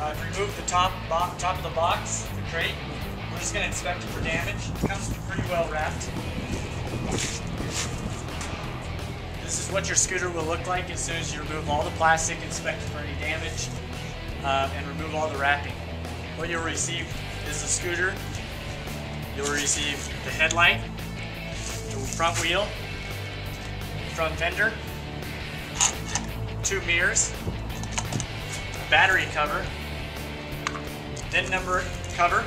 Uh, remove the top top of the box, the crate. We're just going to inspect it for damage. It comes pretty well wrapped. This is what your scooter will look like as soon as you remove all the plastic, inspect it for any damage, uh, and remove all the wrapping. What you'll receive is the scooter. You'll receive the headlight, the front wheel, front fender, two mirrors, battery cover, VIN number cover,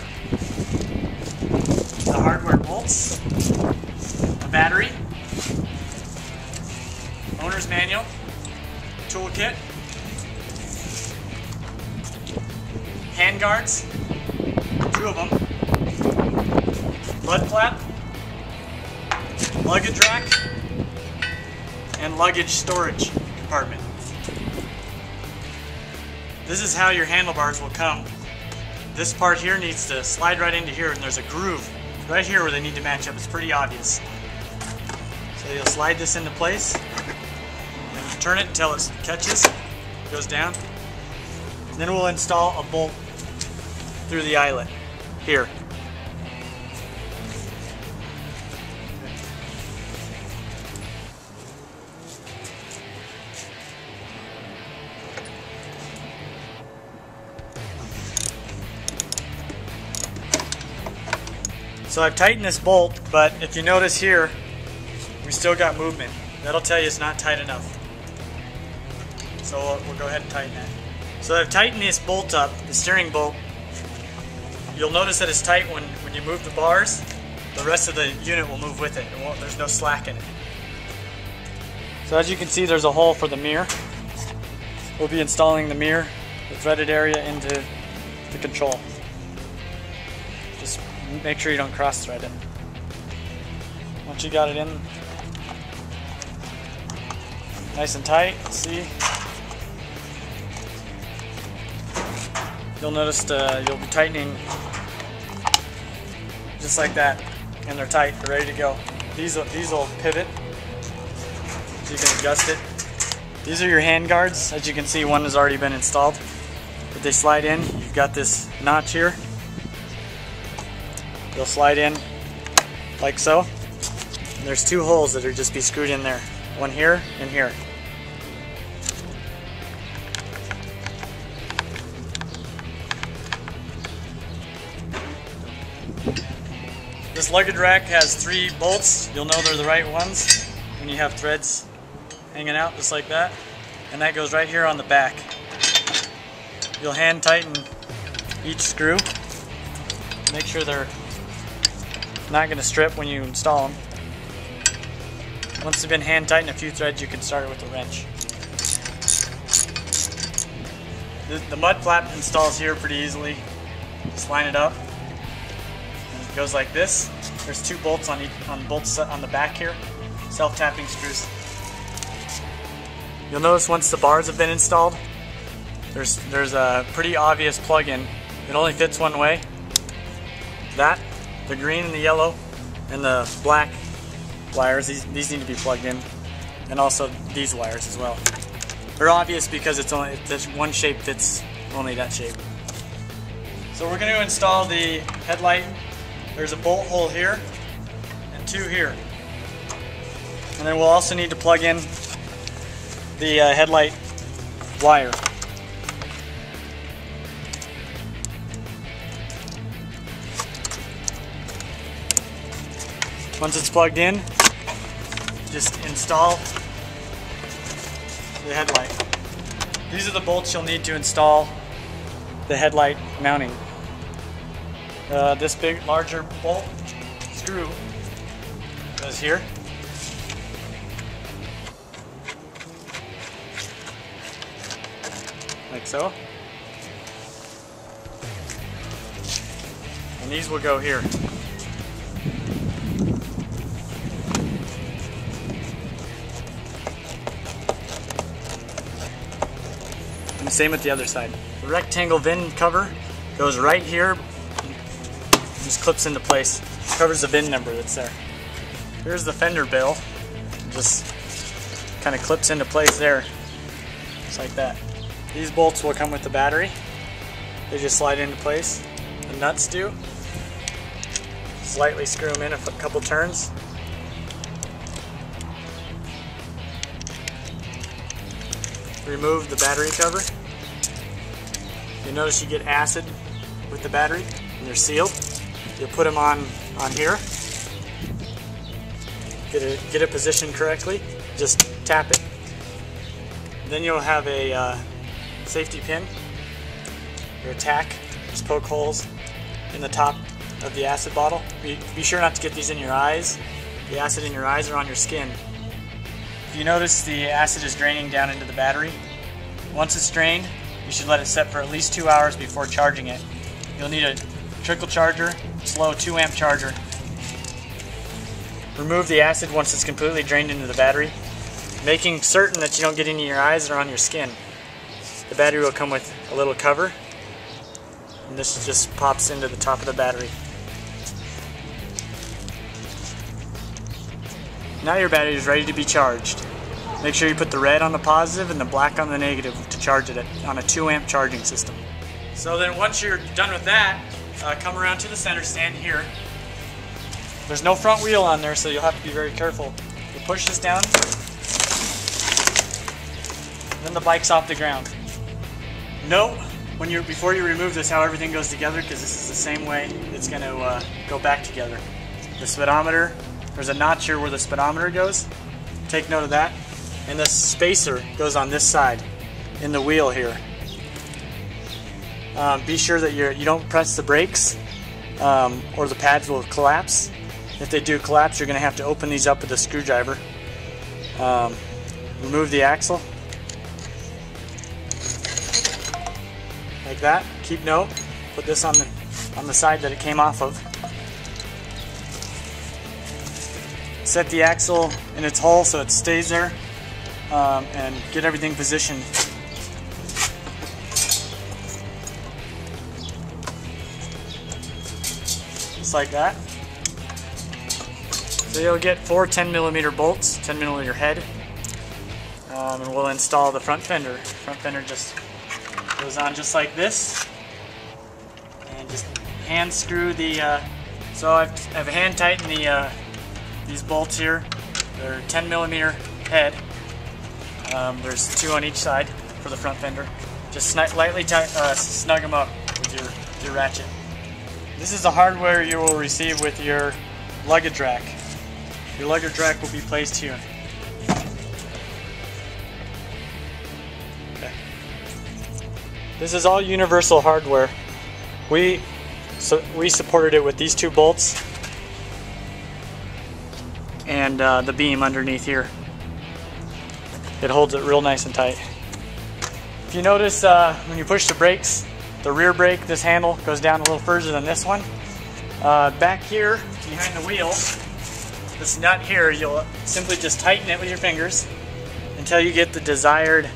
the hardware bolts, a battery, owner's manual, toolkit, hand guards, two of them, mud flap, luggage rack, and luggage storage compartment. This is how your handlebars will come. This part here needs to slide right into here and there's a groove right here where they need to match up. It's pretty obvious. So you'll slide this into place and turn it until it catches, goes down. And then we'll install a bolt through the eyelet here. So I've tightened this bolt, but if you notice here, we still got movement. That'll tell you it's not tight enough. So we'll, we'll go ahead and tighten that. So I've tightened this bolt up, the steering bolt. You'll notice that it's tight when, when you move the bars. The rest of the unit will move with it. it there's no slack in it. So as you can see, there's a hole for the mirror. We'll be installing the mirror, the threaded area into the control. Make sure you don't cross thread it. Once you got it in, nice and tight, see? You'll notice uh, you'll be tightening just like that, and they're tight, they're ready to go. These will, these will pivot, so you can adjust it. These are your hand guards. As you can see, one has already been installed. But they slide in. You've got this notch here. They'll slide in like so. And there's two holes that are just be screwed in there. One here and here. This luggage rack has three bolts. You'll know they're the right ones when you have threads hanging out just like that. And that goes right here on the back. You'll hand tighten each screw. Make sure they're not going to strip when you install them. Once they've been hand tightened a few threads, you can start it with a wrench. The, the mud flap installs here pretty easily. Just line it up. And it goes like this. There's two bolts on each, on both on the back here. Self-tapping screws. You'll notice once the bars have been installed, there's there's a pretty obvious plug-in. It only fits one way. That, the green and the yellow, and the black wires, these, these need to be plugged in. And also these wires as well. They're obvious because it's only this one shape that's only that shape. So we're going to install the headlight. There's a bolt hole here and two here. And then we'll also need to plug in the uh, headlight wire. Once it's plugged in, just install the headlight. These are the bolts you'll need to install the headlight mounting. Uh, this big, larger bolt screw goes here. Like so. And these will go here. Same with the other side. The rectangle VIN cover goes right here, just clips into place, covers the VIN number that's there. Here's the fender bill, just kind of clips into place there, just like that. These bolts will come with the battery. they just slide into place. The nuts do. Slightly screw them in a couple turns. Remove the battery cover. You notice you get acid with the battery and they're sealed. You'll put them on, on here. Get it, get it positioned correctly. Just tap it. Then you'll have a uh, safety pin, your tack. Just poke holes in the top of the acid bottle. Be, be sure not to get these in your eyes. The acid in your eyes or on your skin. If you notice the acid is draining down into the battery, once it's drained, you should let it set for at least two hours before charging it. You'll need a trickle charger, slow 2 amp charger. Remove the acid once it's completely drained into the battery, making certain that you don't get any in your eyes or on your skin. The battery will come with a little cover, and this just pops into the top of the battery. Now your battery is ready to be charged. Make sure you put the red on the positive and the black on the negative to charge it on a 2 amp charging system. So then once you're done with that, uh, come around to the center stand here. There's no front wheel on there, so you'll have to be very careful. You push this down, then the bike's off the ground. Note when you before you remove this how everything goes together because this is the same way it's going to uh, go back together. The speedometer, there's a notch here where the speedometer goes. Take note of that. And the spacer goes on this side in the wheel here. Um, be sure that you're, you don't press the brakes um, or the pads will collapse. If they do collapse, you're going to have to open these up with a screwdriver. Um, remove the axle. Like that. Keep note. Put this on the, on the side that it came off of. Set the axle in its hole so it stays there um, and get everything positioned just like that. So you'll get four 10 millimeter bolts, 10 millimeter head, um, and we'll install the front fender. Front fender just goes on just like this, and just hand screw the. Uh, so I've, I've hand tightened the uh, these bolts here. They're 10 millimeter head. Um, there's two on each side for the front fender. Just lightly uh, snug them up with your, your ratchet. This is the hardware you will receive with your luggage rack. Your luggage rack will be placed here. Okay. This is all universal hardware. We so we supported it with these two bolts and uh, the beam underneath here. It holds it real nice and tight. If you notice uh, when you push the brakes, the rear brake, this handle, goes down a little further than this one. Uh, back here, behind the wheel, this nut here, you'll simply just tighten it with your fingers until you get the desired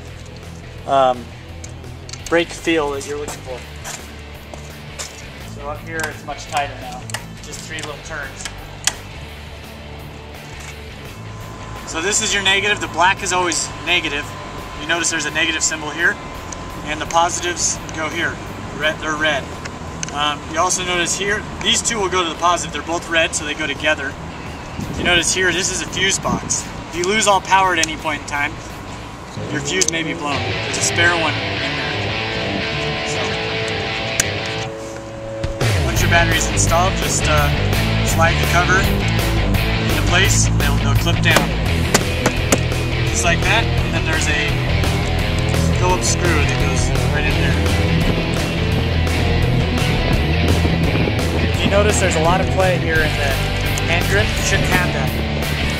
um, brake feel that you're looking for. So up here, it's much tighter now. Just three little turns. So this is your negative. The black is always negative. You notice there's a negative symbol here, and the positives go here red, they're red. Um, you also notice here, these two will go to the positive. They're both red, so they go together. You notice here, this is a fuse box. If you lose all power at any point in time, your fuse may be blown. There's a spare one in there. So, once your battery is installed, just uh, slide the cover into place. They'll, they'll clip down. Just like that. And then there's a Phillips screw that goes right in there. If you notice there's a lot of play here in the hand grip. You shouldn't have that.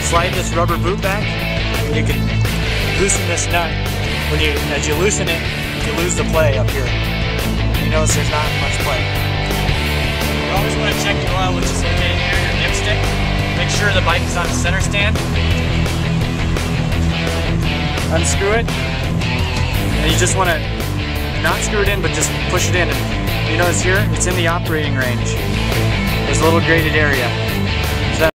Slide this rubber boot back, and you can loosen this nut. When you, as you loosen it, you lose the play up here. You notice there's not much play. You always want to check the oil, which is located here, your dipstick. Make sure the bike is on the center stand. Unscrew it, and you just want to not screw it in, but just push it in. And you notice here, it's in the operating range. There's a little graded area.